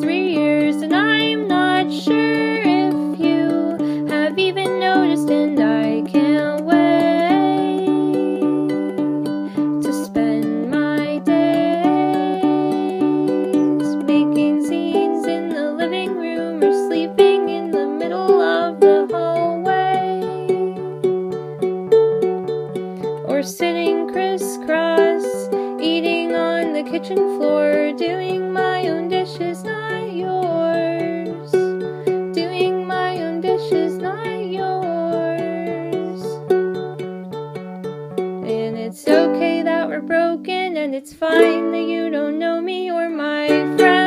three years and I'm not sure if you have even noticed and I can't wait to spend my days making scenes in the living room or sleeping in the middle of the hallway or sitting crisscross eating on the kitchen floor doing my own dishes broken and it's fine that you don't know me or my friend